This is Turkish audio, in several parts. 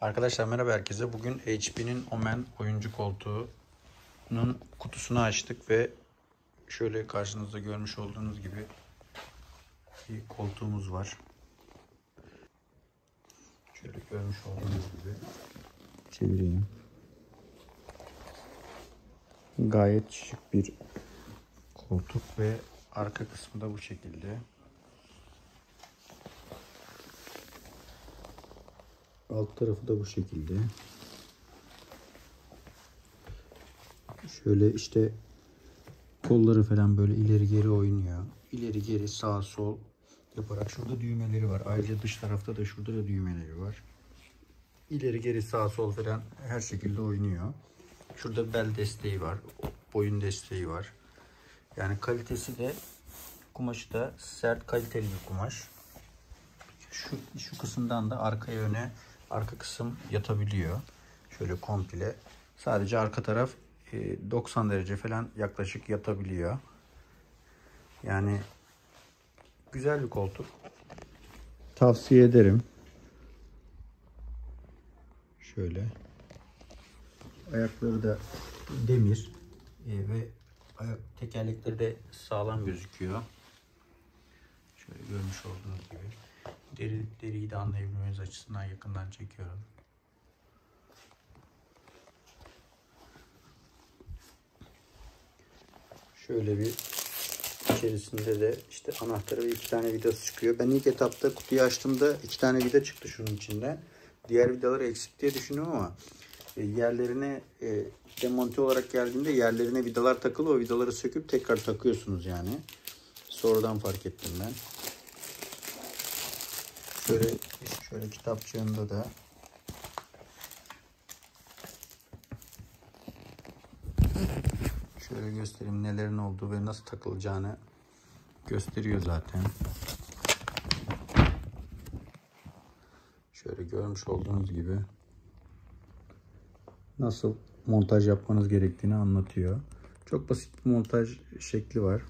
Arkadaşlar merhaba herkese. Bugün HP'nin Omen oyuncu koltuğunun kutusunu açtık ve şöyle karşınızda görmüş olduğunuz gibi bir koltuğumuz var. Şöyle görmüş olduğunuz gibi çevireyim. Gayet şık bir koltuk ve arka kısmı da bu şekilde. Alt tarafı da bu şekilde. Şöyle işte kolları falan böyle ileri geri oynuyor. İleri geri sağ sol yaparak şurada düğmeleri var. Ayrıca dış tarafta da şurada da düğmeleri var. İleri geri sağ sol falan her şekilde oynuyor. Şurada bel desteği var. Boyun desteği var. Yani kalitesi de kumaşı da sert kaliteli bir kumaş. Şu, şu kısımdan da arkaya öne arka kısım yatabiliyor. Şöyle komple. Sadece arka taraf 90 derece falan yaklaşık yatabiliyor. Yani güzel bir koltuk. Tavsiye ederim. Şöyle. Ayakları da demir e, ve ayak tekerlekleri de sağlam gözüküyor. Şöyle görmüş olduğunuz gibi. Deri, deriyi de anlayabilmeniz açısından yakından çekiyorum. Şöyle bir içerisinde de işte anahtarı ve iki tane vidası çıkıyor. Ben ilk etapta kutuyu açtığımda iki tane vida çıktı şunun içinde. Diğer vidaları eksik diye düşünüyorum ama e, yerlerine e, demonte olarak geldiğinde yerlerine vidalar takılı. O vidaları söküp tekrar takıyorsunuz yani. Sonradan fark ettim ben. Şöyle şöyle kitapçığında da şöyle göstereyim nelerin olduğu ve nasıl takılacağını gösteriyor zaten. Şöyle görmüş olduğunuz gibi nasıl montaj yapmanız gerektiğini anlatıyor. Çok basit bir montaj şekli var.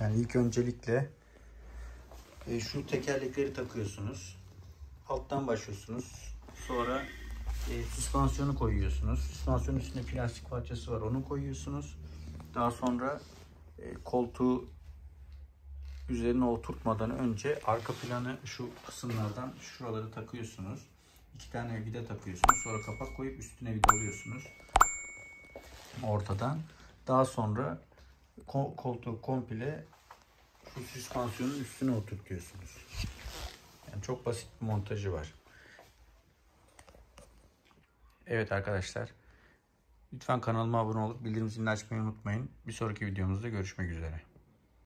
Yani ilk öncelikle e, şu tekerlekleri takıyorsunuz. Alttan başlıyorsunuz. Sonra e, süspansiyonu koyuyorsunuz. Süspansiyonun üstünde plastik parçası var. Onu koyuyorsunuz. Daha sonra e, koltuğu üzerine oturtmadan önce arka planı şu kısımlardan şuraları takıyorsunuz. İki tane vida takıyorsunuz. Sonra kapak koyup üstüne vidalıyorsunuz. Ortadan. Daha sonra koltuğu komple şu süspansiyonun üstüne oturtuyorsunuz. Yani çok basit bir montajı var. Evet arkadaşlar. Lütfen kanalıma abone olup bildirim zilini açmayı unutmayın. Bir sonraki videomuzda görüşmek üzere.